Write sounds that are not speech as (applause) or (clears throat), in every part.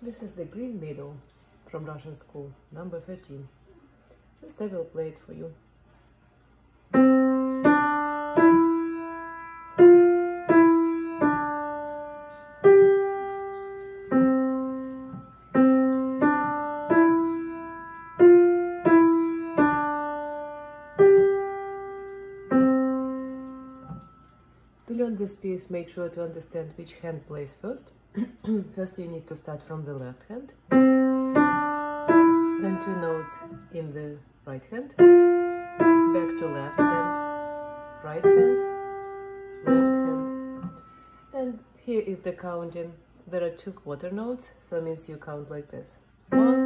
This is the Green Meadow from Russian school, number 13. First I will play it for you. To learn this piece, make sure to understand which hand plays first. (clears throat) first you need to start from the left hand, then two notes in the right hand, back to left hand, right hand, left hand, and here is the counting. There are two quarter notes, so it means you count like this. One,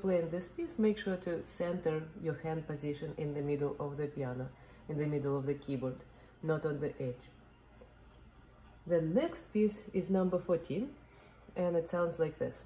playing this piece, make sure to center your hand position in the middle of the piano, in the middle of the keyboard, not on the edge. The next piece is number 14, and it sounds like this.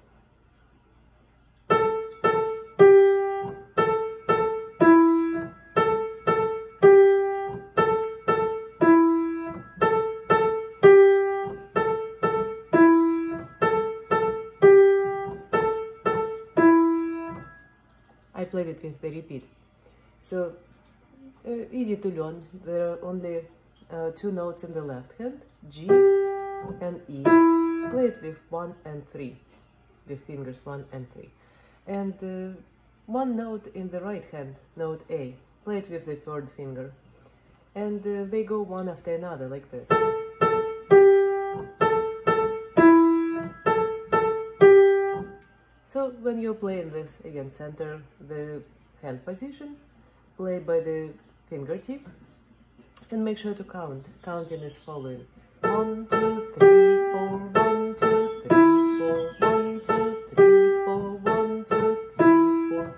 I played it with the repeat. So uh, easy to learn. There are only uh, two notes in the left hand, G and E. Play it with one and three, with fingers one and three. And uh, one note in the right hand, note A. Play it with the third finger. And uh, they go one after another like this. So when you're playing this, again, center the hand position, play by the fingertip, and make sure to count. Counting is following. One, two, three, four, one, two, three, four, one, two, three, four, one, two, three, four.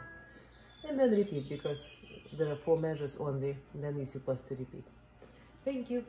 And then repeat because there are four measures only, then you're supposed to repeat. Thank you.